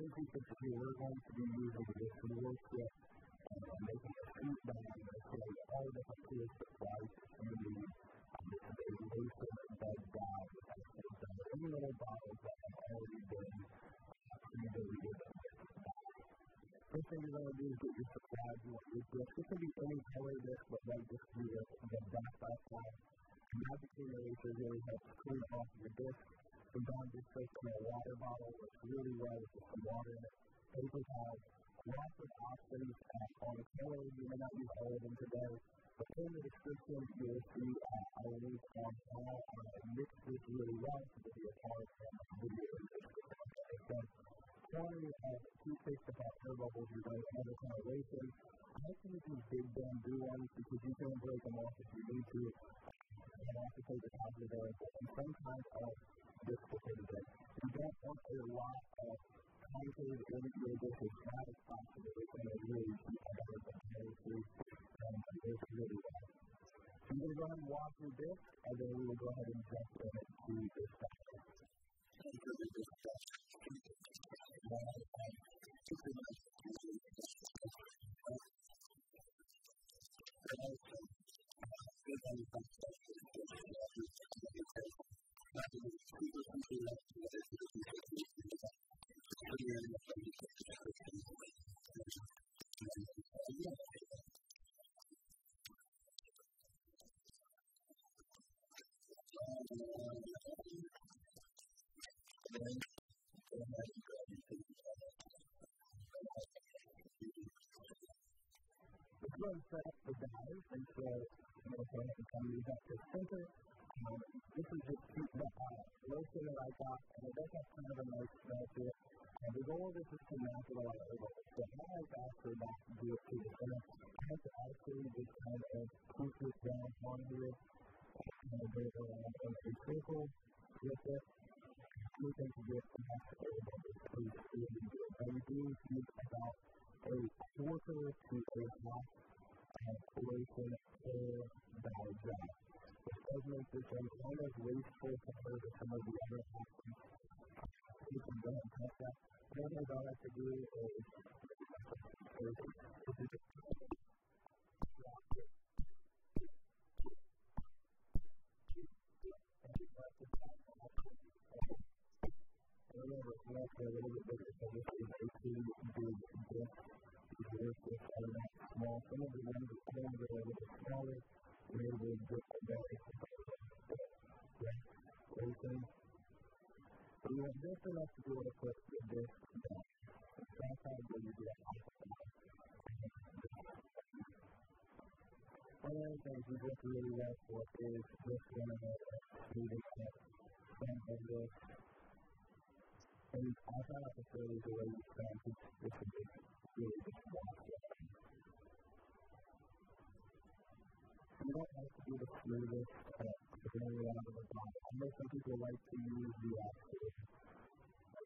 Disney Institute, we're going to be using this workshop and uh, making a sheet down and showing all different tools that flies can use. Um, this is a lotion bed down that has things down any little bottles that have already been uh, pre-deleted First thing you're going to do is get your supplies. You want your disc. This can be any color disc, but like this be the, the back background. Magic Eraser really helps clean off your disc. Sometimes just takes in a water bottle, works really with just some water in it. Paper towels, lots of options uh, on the colors. You may not use all of them today. But in the description, you'll see uh, a link on how I mix this really well to give you a part from the video description. quantity of toothpaste about air bubbles you're going to have a correlation. I like to use these big bamboo ones because you can break them off if you need to. And also take the top of the. Sometimes I'll in. You don't want a lot of concave in your dish as flat as possible. It's going to really keep a lot of the through and work well. So you're going to go ahead and wash your dish, and then we will go ahead and jump into this process. Let's set up the dyes, and so I'm going to come to center. This is just the uh, lotion that I got, and it does have smell to it. And the goal of this is to a lot of herbal. So I like after that to do it to the center. I have to actually just kind of push this down on here, kind of go around in a circle with it. You can get the match herbal is really good. And you do use about a quarter to a half uh, lotion per dollar job. It does make this one kind of wasteful compared to some of the other options. You can go ahead and test that. One thing I like to do is, is, is Remember, it's actually a little bit bigger, so this is a pretty big disc. You can work with are not small. Some of the ones that come are a little bit smaller. We're able to get the bag. Open. So you have just enough to be able to put the disc down. Sometimes when you do a half a One of the we work really well for is just one of the moving some of this and I thought not necessarily the way you is just really just watch it. You don't have to do the smoothest bring it out of the bottle. I some people like to use the absolute.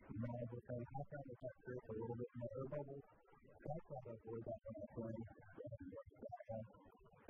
You know, I just say, I found the a little bit more air bubbles. So I try to avoid that I'm playing.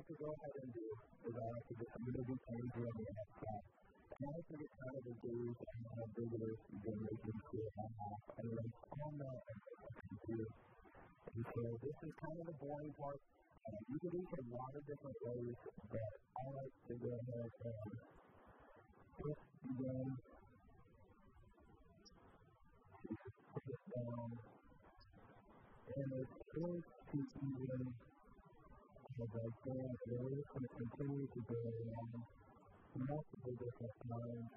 like to go ahead and do is I like to get some of these things on the outside. And I to get kind of the gauge and how big it is to make it to a half. And then on that, I can do And so this is kind of the boring part. Um, you can do it a lot of different ways, but I like to go ahead and twist again. Put it down. And it's close to even as I stand here and continue to go along multiple different times.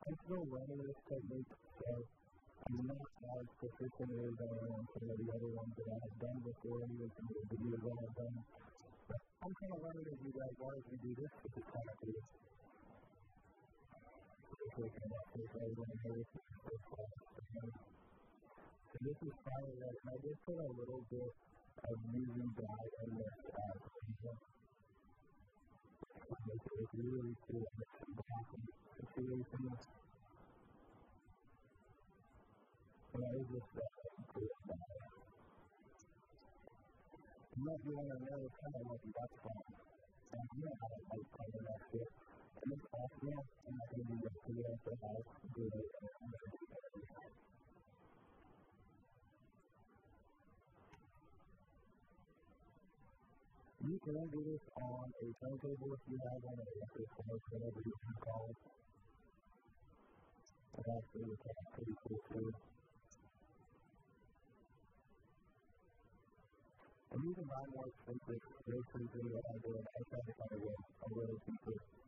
I'm still learning this technique, so I'm not as proficient as I am some of the other ones that I have done before, and some of the videos I have done. But I'm kind of learning as you guys are as we do this, which is kind of cool. Looking at this, the first class. So this is fire red, and I did put a little bit of UV dye in this as well. Make it look really cool, make some black situations. And I was just uh, cool about it. And if you want to know kind of what that's from, and you know how to like color that shit. And it's possible, I'm not going to do for you, so I'll do it. You can do this on a turntable if you have one, or electric force, whatever you can call it. It actually like pretty cool too. And can buy more expensive groceries than what I do, and I try to find a way a little cheaper.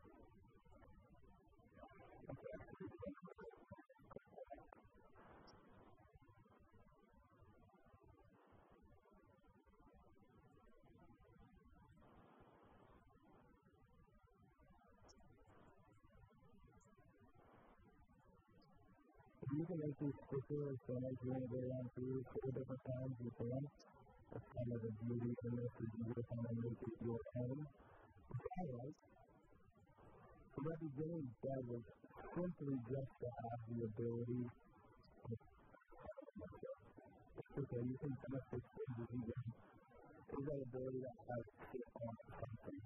You can make these quicker so as you want to go around through four different times you can. That's kind of the beauty in this is you just want to make it your own. Which I like. That was simply just to have the ability it's okay, you can finish this thing as you go. It's that ability to have sit on something.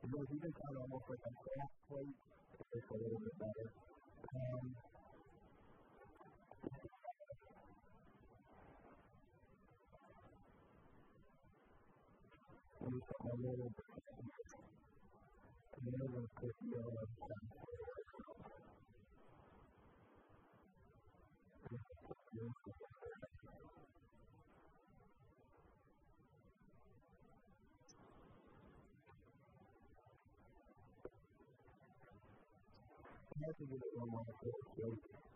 Because you can kind of almost like a soft plate, it's a little bit better. Um, we saw a little bit and then we'll put the other side. I have to give it one more shake.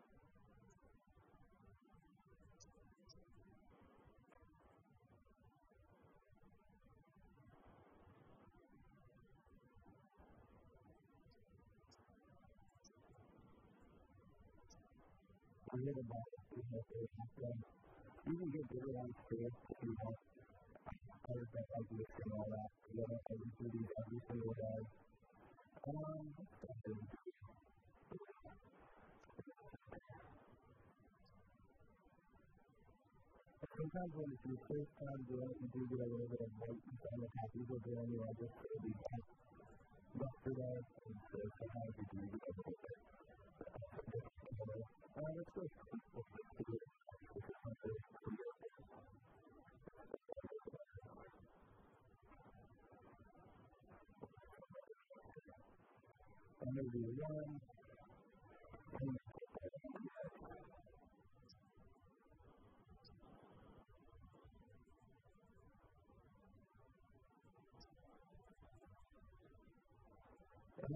About it. You know, so you can get good on script if you want. I just don't like listing all that together every city, every single day. Um, Sometimes when it's your first time doing it, you do get a little bit of weight on the top. People doing you know, just to be back yesterday, and so sometimes you do get a little bit. Uh, let's. Maybe one,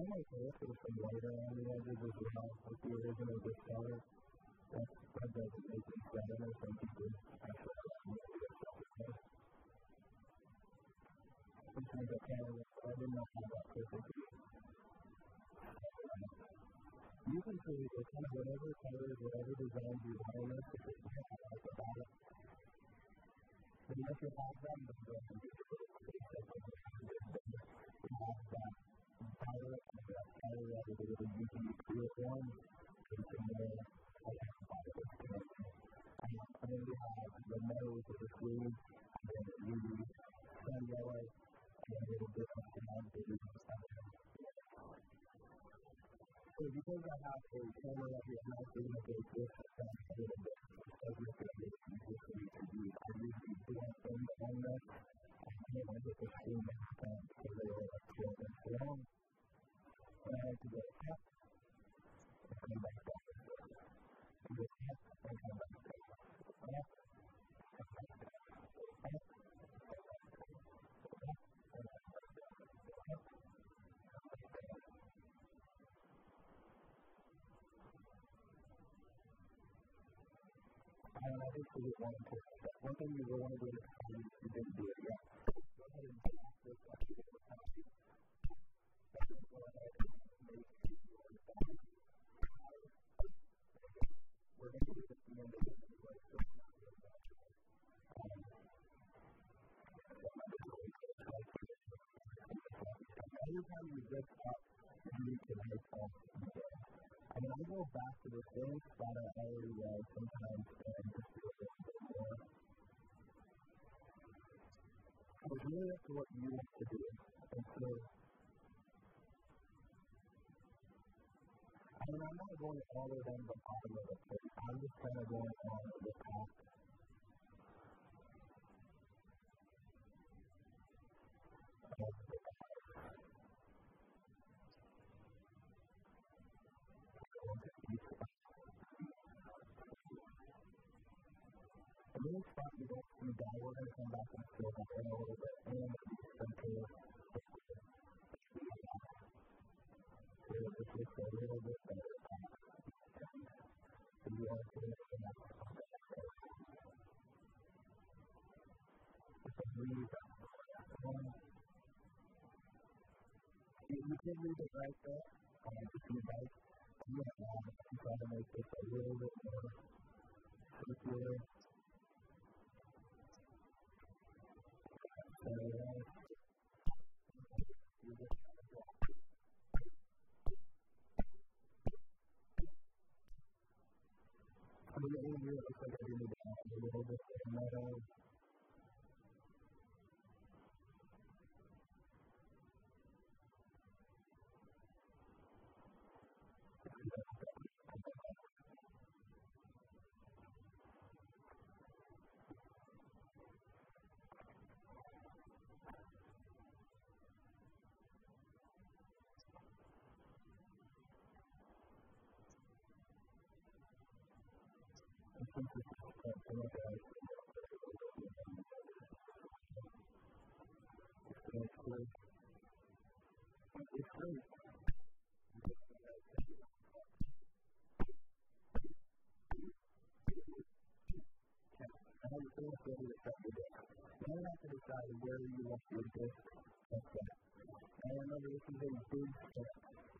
and And I might say some white around the edges as well, like the original discolor. That, that doesn't make it better. I think you actually Sometimes I kind of, I didn't that perfectly. You can create a kind of whatever colors, whatever designs you want in this, if it's in the and more identify this connection. And then we have the nose of the sleeve, and then the UV sun yellow, and bit of that we can find. So because I have a is not this a bit, because it's going me to use, I usually do and I get the screen and so they are like 12 inch long and I had to go up and I think we want to, one thing you will want to do is get up, you can make all I mean, I go back to the same spot I already was sometimes and just do a little bit more. So it's really up to what you want to do. And so, I mean, I'm not going all the way down the bottom of the pit. I'm just kind of going on the top. really spot you don't see. We're going to come back and fill that in a little bit. And then center so this looks a little bit better. So you going to come back read um, you can read it right there um, if you like. You have to try to make this a little bit more circular. I mean, it really looks like I really down? A little bit in that where you want your district to And remember, this is a big step.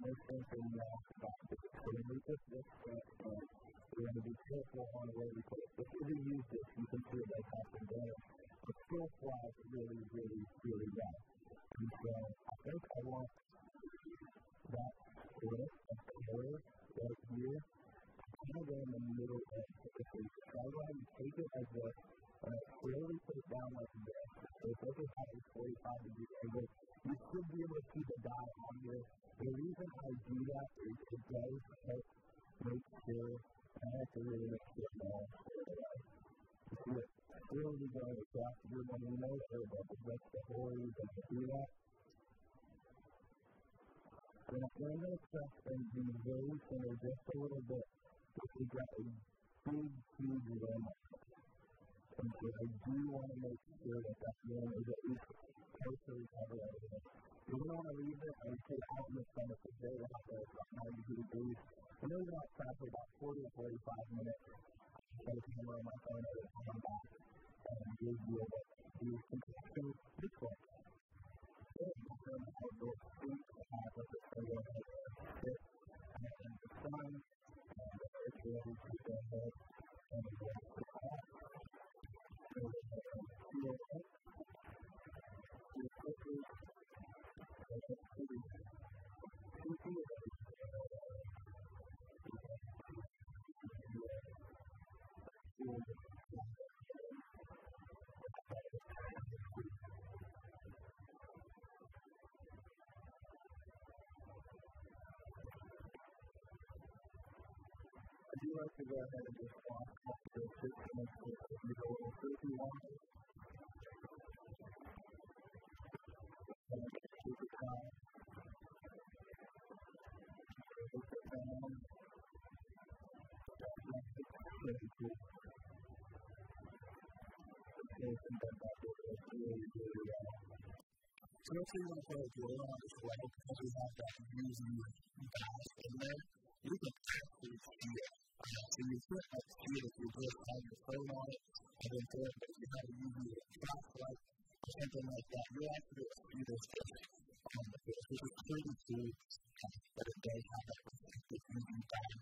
No sense in uh, So when we put this step we're going to be careful on where we put it. If you use this, you can see it does have some damage. It still flies really, really, really well. And so I think I want that split of color right here kind of go in the middle of the page. So I ahead and take it as a and I slowly put it down like this. So if this is having 45 degree angle, you should be able to see the dot on here. The reason I do that is it does help make sure, I have to really make sure it's all squared away. You see it slowly going across your one you know that bubbles. That's the whole reason to do that. And I'm going to press and be very center just a little bit, because we've got a big, huge aroma something, I do want to make sure that that man is at least partially covered everything. You don't want to leave it and put it out in the sun if it's there, it's about 92 degrees. And leave it outside for about 40 or 45 minutes. I set a camera on my phone and come back and give you a like to go ahead and just walk up to the system and go over? If you You want to a drill on this level because we have that using bass in there. You can actually see it so you flip that sheet if you just have your phone on it, and then throw it, but you have to use your flashlight or something like that. You're actually see this just on the field. It's pretty cool, uh, but it does have that distinctive UV dye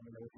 down.